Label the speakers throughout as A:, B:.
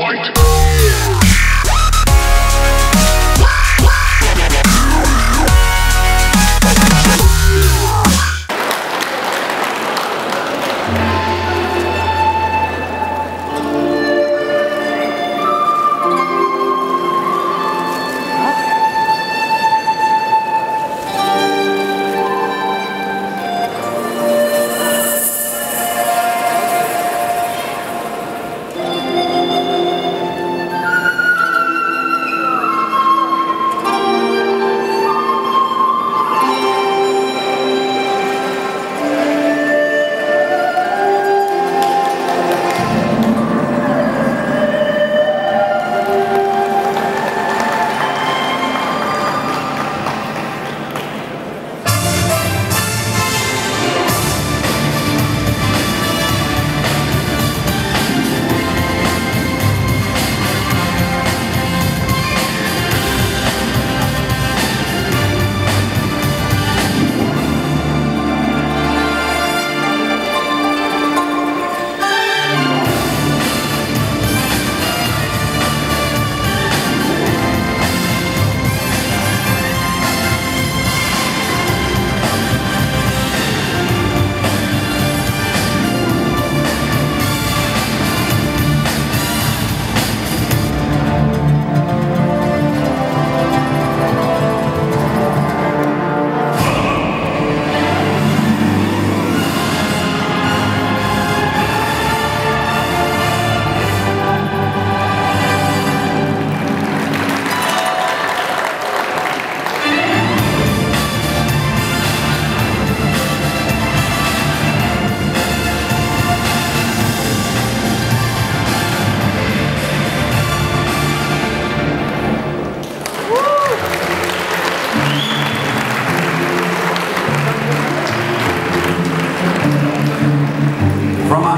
A: Fight!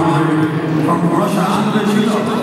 B: From Russia, Andrzej Judo.